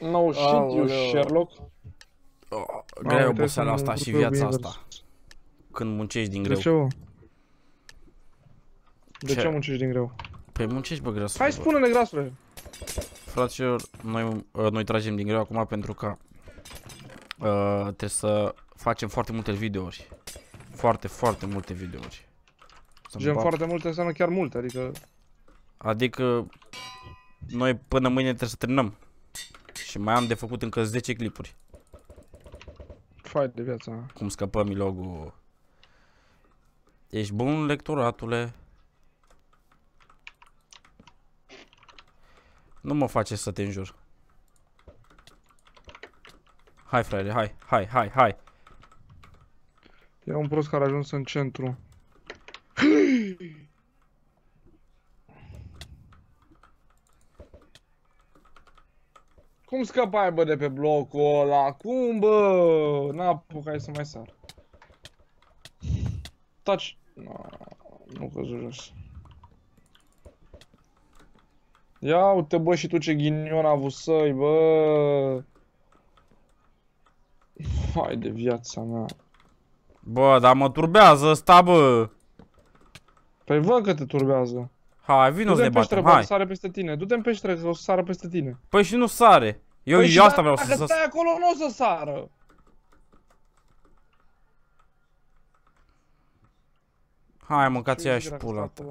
No shit, you Sherlock. Oh, greu oboseala asta și viața asta. Când muncești din greu. De ce, bă? De ce, ce muncești din greu? Păi muncești, bă, grasule. Hai spune-ne, grasule. Fraților, noi, uh, noi tragem din greu acum pentru că uh, trebuie să facem foarte multe videouri. Foarte, foarte multe videouri. Gen foarte multe înseamnă chiar multe, adică... Adică noi până mâine trebuie să terminăm. Și mai am de făcut încă 10 clipuri. Fai de viața. Cum scăpăm logul. Ești bun lectoratule. Nu mă face să te înjur. Hai, frate, hai, hai, hai, hai. E un prost care a ajuns în centru. Cum scăpai, bă, de pe blocul ăla? Cum, bă? N-apucai să mai sar. Taci. No, nu căzut jos. Ia uite, bă, și tu ce ghinion a avut să-i, bă. Hai de viața mea. Bă, dar mă turbează ăsta, bă. Păi văd că te turbează. Hai, vino să ne batem, hai. sare peste tine. Du-te în peșteră că o să sară peste tine. Păi și nu sare. Eu, păi eu asta vreau să... Dacă stai acolo, nu o să sară. Hai, mâncați aia și pula ta.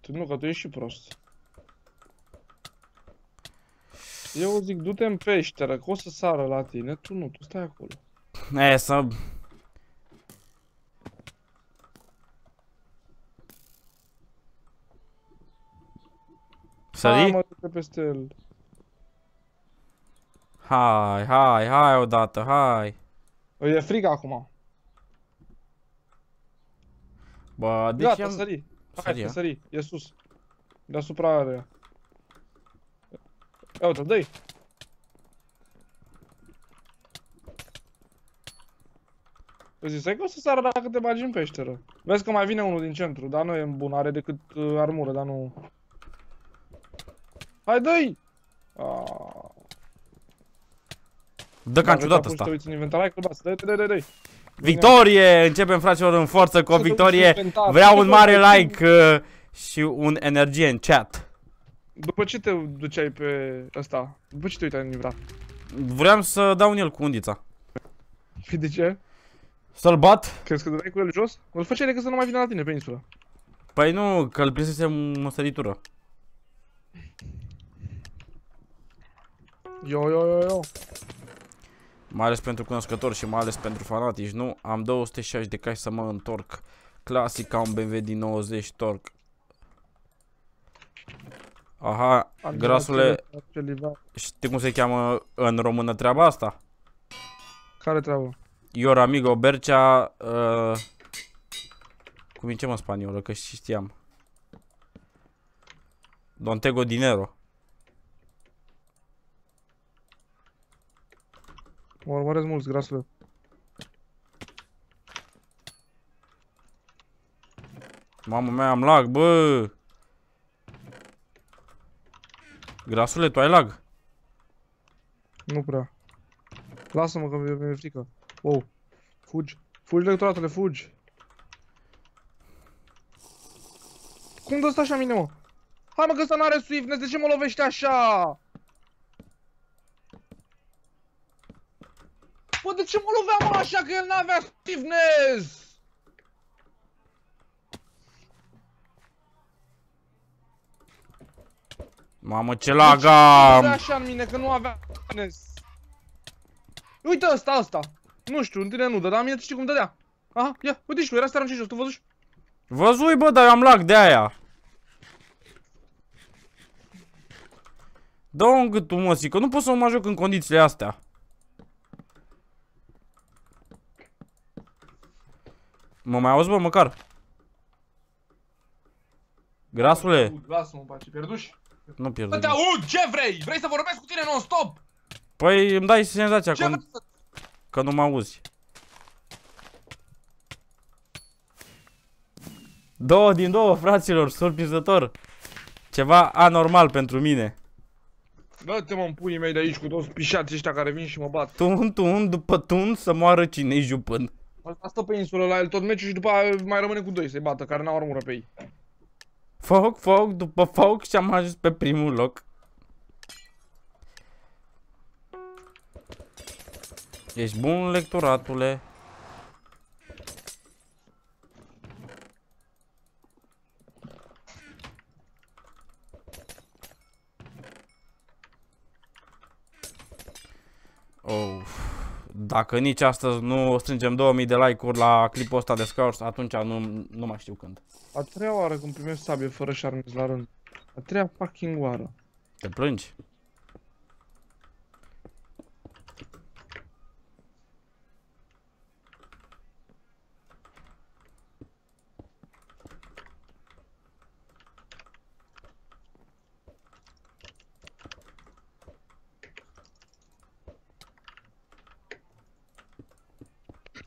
Tu nu, că tu ești și prost. Eu zic, du-te în peșteră, că o să sară la tine. Tu nu, tu stai acolo. E, să... Sări? Hai mă, du peste el. Hai, hai, hai odată, hai. E frig acum. Bă, de Gata, am... sări. Hai, sări, sări, e sus. Deasupra are. Ia uite, dă-i. Îți zic, că o să sară dacă te bagi în peșteră. Vezi că mai vine unul din centru, dar nu e bun, are decât uh, armură, dar nu... Hai, dă-i! Dă ca ciudat ăsta. Uite în inventar, hai că dă-i, dă-i, dă-i, dă-i. Victorie! Începem, fraților, în forță cu o victorie. Vreau un mare like uh, și un energie în chat. După ce te duceai pe ăsta? După ce te uitai în livrat? Vreau să dau în el cu undița. Și de ce? Să-l bat? Crezi că dai cu el jos? Îl făceai decât să nu mai vină la tine pe insulă. Păi nu, că îl prinsesem o săritură. Yo, yo, yo, yo. Mai ales pentru cunoscători și mai ales pentru fanatici, nu? Am 260 de cai să mă întorc. Clasic ca un BMW din 90 torc. Aha, grasule, știi cum se cheamă în română treaba asta? Care treabă? Ior amigo Bercea, uh, cum e în spaniolă, că și știam. Don Tego Dinero. Mă urmăresc mulți, grasule. Mamă mea, am lag, bă! Grasule, tu ai lag? Nu prea. Lasă-mă că mi-e frică. Wow. Fugi. Fugi, lectoratele, fugi. Cum dă asta așa mine, mă? Hai mă că ăsta n-are swiftness, de ce mă lovește așa? De ce mă loveam mă așa că el n-avea swiftness? Mamă, ce lagam! Deci, așa în mine, că nu avea swiftness. Uite ăsta, ăsta. Nu știu, în tine nu dă, dar mie știi cum dădea. Aha, ia, uite și lui, era staram și jos, tu văzuși? Văzui, bă, dar eu am lag de aia. Dă-o în gâtul, mă, că nu pot să mă joc în condițiile astea. Mă mai auzi, bă, măcar? Grasule? Lasă-mă, pace, pierduși? Nu pierdut. Te aud, ce vrei? Vrei să vorbesc cu tine non-stop? Păi îmi dai senzația că, că nu mă auzi. Două din două, fraților, surprinzător. Ceva anormal pentru mine. Dă-te mă în puii mei de aici cu toți pișați ăștia care vin și mă bat. Tun, tun, după tun, să moară cine-i jupân. Asta stă pe insulă la el tot meciul și după aia mai rămâne cu doi să-i bată, care n-au armură pe ei. Foc, foc, după foc și am ajuns pe primul loc. Ești bun, lectoratule. Oh. Dacă nici astăzi nu strângem 2000 de like-uri la clipul ăsta de Scouts, atunci nu, nu mai știu când. A treia oară când primesc sabie fără șarmez la rând. A treia fucking oară. Te plângi?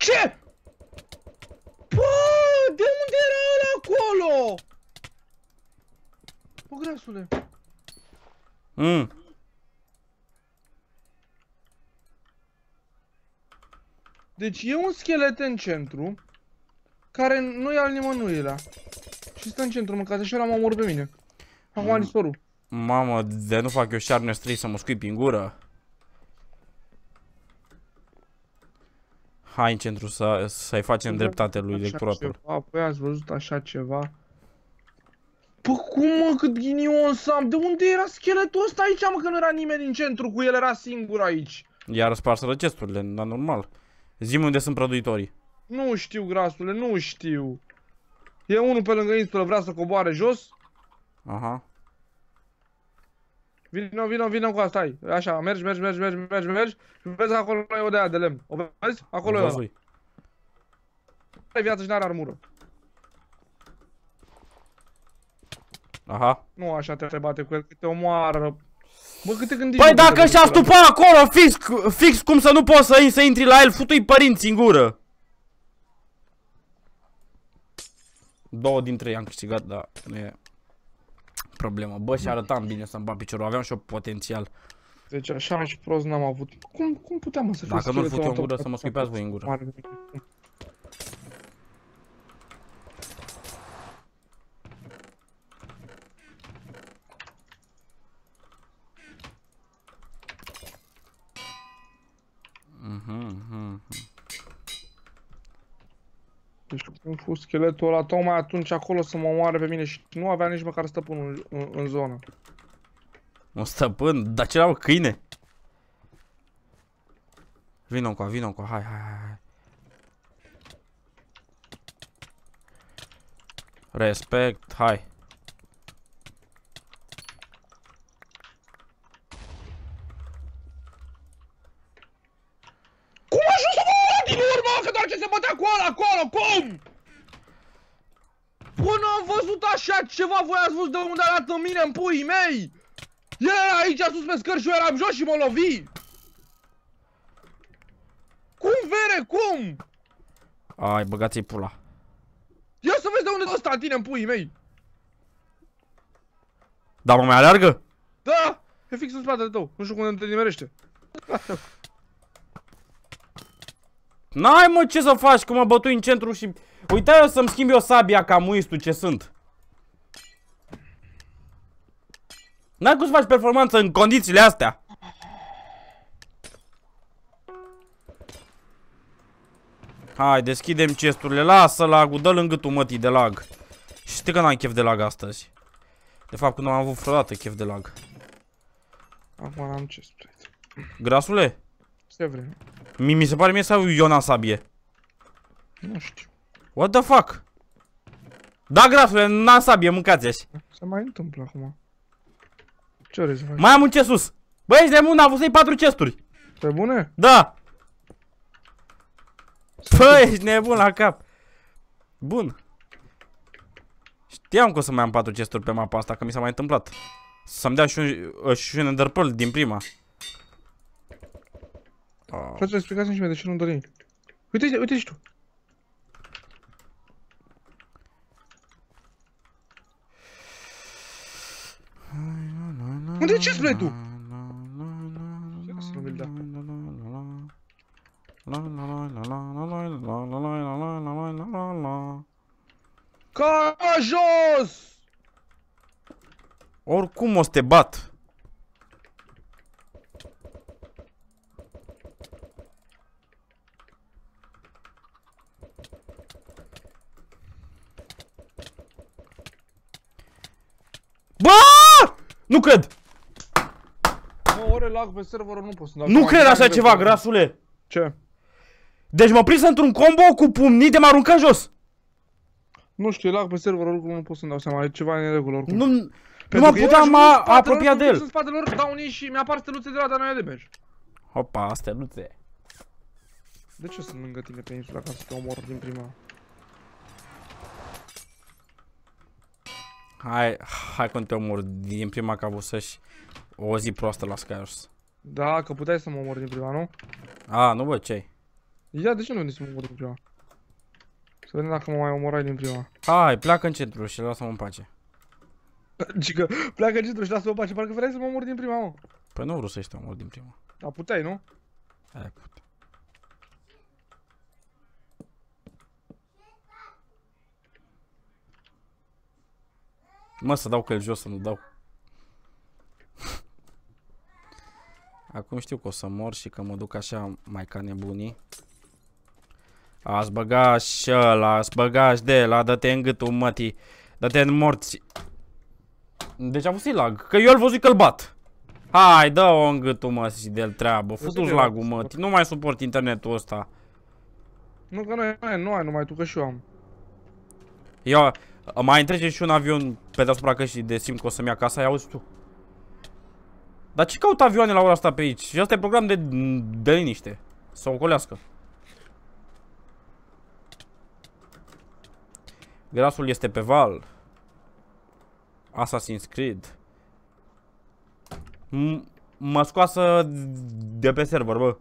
Ce? Bă, de unde era ăla acolo? Bă, grasule. Mm. Deci e un schelet în centru care nu e al nimănuirea. Și stă în centru, mâncați și ăla m-a omorât pe mine. Acum a Mm. dispărut. Mamă, de nu fac eu sharpness 3 să mă scuip în gură. Hai în centru să, să-i facem dreptate lui Așa lectoratul. Ceva, păi ați văzut așa ceva? Pă cum mă, cât ghinion să am? De unde era scheletul ăsta aici, mă, că nu era nimeni în centru cu el, era singur aici? Iar sparsă chesturile, dar normal. Zi unde sunt prăduitorii. Nu știu, grasule, nu știu. E unul pe lângă insulă, vrea să coboare jos? Aha. Vino, vino, vino cu asta, hai. Așa, mergi, mergi, mergi, mergi, mergi, mergi. Și vezi că acolo e o de aia de lemn. O vezi? Acolo e ăla. Văzui. Are viață și n-are armură. Aha. Nu așa te bate cu el, că te omoară. Bă, cât te gândești? Păi bă, dacă de și-a lucrul ăla? stupat acolo, fix, fix cum să nu poți să, să intri la el, futui părinții în gură. Două din trei am câștigat, dar nu e problemă. Bă, și arătam bine să-mi bat piciorul, aveam și eu potențial. Deci așa și prost n-am avut. Cum, cum puteam mă să fiu Dacă nu-l scheletul fut eu în ăla gură, tot să mă scuipați voi în gură. Deci cum fu scheletul ăla tocmai atunci acolo să mă omoare pe mine și nu avea nici măcar stăpânul în, în, în zonă. Un stăpân, dar ce era o câine? Vino cu vino cu hai, hai, hai, hai. Respect, hai. Cum a ajuns să mă omoare din urmă, că doar ce se bătea cu ăla acolo, cum? Până am văzut așa ceva, voi ați văzut de unde arată mine în puii mei? El era aici sus pe scări și eu eram jos și mă lovi. Cum, vere, cum? Ai, băgați-i pula. Ia să vezi de unde ăsta în tine în puii mei. Dar mă mai aleargă? Da, e fix în spatele tău, nu știu cum te nimerește. N-ai mă ce să faci, că mă bătui în centru și... Uite eu să-mi schimb eu sabia ca muistul ce sunt. N-ai cum să faci performanță în condițiile astea. Hai, deschidem chesturile, lasă lagul, dă-l în gâtul mătii de lag. Și știi că n-am chef de lag astăzi. De fapt, că nu am avut vreodată chef de lag. Acum n-am ce spune. Grasule, Se vreme. mi, mi se pare mie sau Iona sabie. Nu știu. What the fuck? Da, grasule, n-am sabie, mâncați -și. Se mai întâmplă acum. Ce vrei să faci? Mai am un chest sus. Bă, ești de mână, am avut să-i patru chesturi. Pe bune? Da. Bă, ești nebun la cap. Bun. Știam că o să mai am patru chesturi pe mapa asta, că mi s-a mai întâmplat. Să-mi dea și un, și un Ender Pearl din prima. Oh. Frate, explicați-mi și mie de ce nu dă nimic. Uite, uite și tu. Unde e chestplate-ul? Ia să nu vi-l dea. Ca jos! Oricum o să te bat. Bă! Nu cred! Mă, ore lag pe serverul nu pot să dau Nu seama. cred așa N-am ceva, dreptul. grasule! Ce? Deci mă prins într-un combo cu pumnii de m-a aruncat jos! Nu știu, e lag pe serverul oricum nu pot să-mi dau seama, e ceva în regulă oricum. Nu, nu Pentru mă că eu puteam ajung a- în spatele apropia lor, de mă duc el. în spatele lor, dau unii și mi-apar steluțe de la dar nu de damage. Hopa, steluțe. De ce sunt lângă tine pe insula ca să te omor din prima? Hai, hai când te omor din prima ca avut să-și o zi proastă la Skyros. Da, că puteai să mă omor din prima, nu? A, nu bă, ce Ia, de ce nu veni să mă omor din prima? Să vedem dacă mă mai omorai din prima. Hai, pleacă în centru și lasă-mă în pace. Ci că pleacă centru și lasă-mă pace, parcă vrei să mă omor din prima, mă. Păi nu vreau să-i te omor din prima. Da, puteai, nu? Hai, pute. Mă, să dau că el jos, să nu dau. Acum știu că o să mor și că mă duc așa mai ca nebunii. Ați băga și ăla, ați băga și de la, dă-te în gâtul mătii, dă-te în morți. Deci am fost lag, că eu îl văzut că-l bat. Hai, dă-o în gâtul mă și de-l treabă, să futu-și te lagul lag, mă, să- nu mai suport internetul ăsta. Nu, că nu ai, nu ai, nu ai numai tu, că și eu am. Ia, mai întrece și un avion pe deasupra căștii de simt că o să-mi ia casa, ia auzi tu. Dar ce caut avioane la ora asta pe aici? Și asta e program de, de liniște. Să ocolească. Grasul este pe val. Assassin's Creed. M mă scoasă de pe server, bă.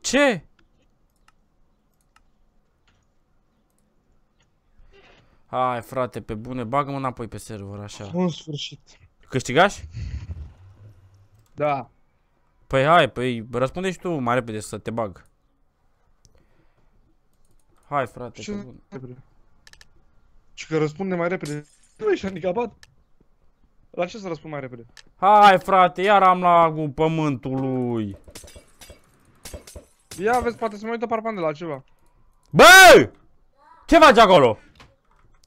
Ce? Hai, frate, pe bune, bagă-mă înapoi pe server, așa. În sfârșit. Câștigași? Da. Păi hai, păi răspunde și tu mai repede să te bag. Hai, frate, Ce pe bune. repede? Și că răspunde mai repede. Nu ești handicapat? La ce să răspund mai repede? Hai, frate, iar am lagul pământului. Ia vezi, poate să mă uită parpan de la ceva. Bă! Ce faci acolo?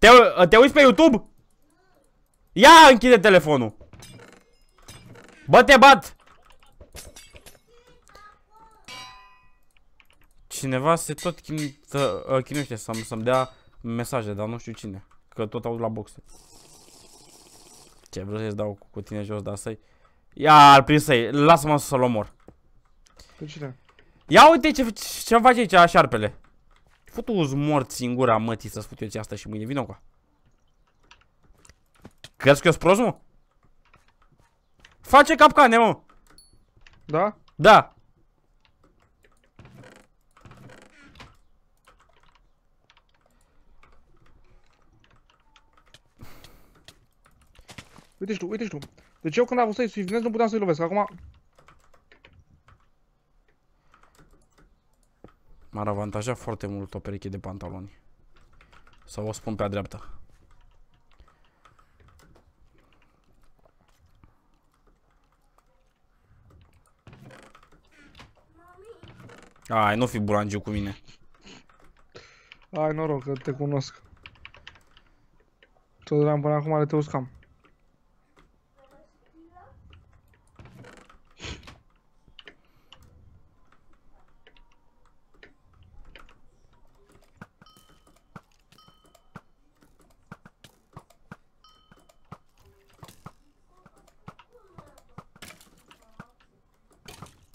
Te, te uiți pe YouTube? Ia închide telefonul. Bă, te bat! Cineva se tot chin, să, uh, chinuiește să-mi să dea mesaje, dar nu știu cine. Că tot aud la boxe. Ce, vreau să-i dau cu, cu tine jos, dar să-i... Ia, îl prinsă-i, lasă-mă să-l omor. Pe cine? Ia uite ce, ce face aici șarpele. Futu-ți morți în gura mătii să-ți fut eu ție asta și mâine. Vino cu Crezi că eu prost, mă? Face capcane, mă. Da? Da. Uite și tu, uite și tu. Deci eu când am vrut să-i swiftnez nu puteam să-i lovesc. Acum... M-ar avantaja foarte mult o pereche de pantaloni. Să o spun pe a dreapta. Ai, nu fi bulangiu cu mine. Ai noroc că te cunosc. Tot vreau până acum le te uscam.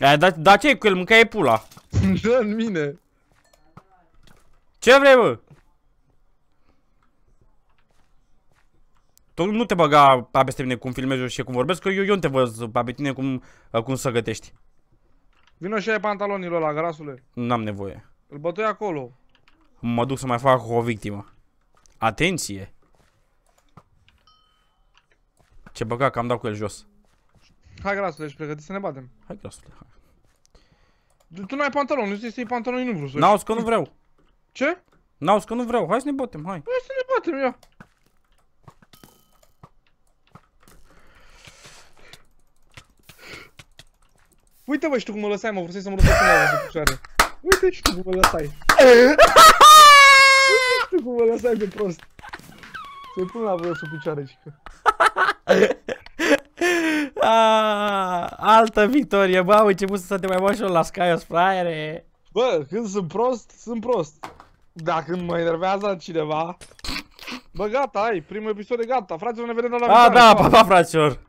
Dar da ce e cu el? Mâncai pula. da în mine. Ce vrei, bă? Tu nu te băga pe peste mine cum filmezi și cum vorbesc, că eu, eu nu te văd pe tine cum, cum să gătești. Vino și ai pantalonilor la grasule. N-am nevoie. Îl bătui acolo. Mă duc să mai fac o victimă. Atenție! Ce băga că am dat cu el jos. Hai grasule, ești pregătit să ne batem. Hai grasule, hai. Tu tu n-ai pantaloni, nu știi să iei pantaloni, nu vreau să N-auzi că nu vreau. Ce? N-auzi că nu vreau. Hai să ne batem, hai. Hai să ne batem, ia. Uite bă, și tu cum mă lăsai, mă, vrei să mă lăsai până la sub picioare. Uite și tu cum mă lăsai. Uite și tu cum mă lăsai de prost. Să-i pun la vreo sub picioare, cică. Ah, altă victorie, bă, am început să te mai bag și eu la Skyos, fraiere. Bă, când sunt prost, sunt prost. Dacă mă enervează cineva... Bă, gata, ai, primul episod e gata. Fraților, ne vedem la la Ah, viitoare, da, pa. pa, pa, fraților.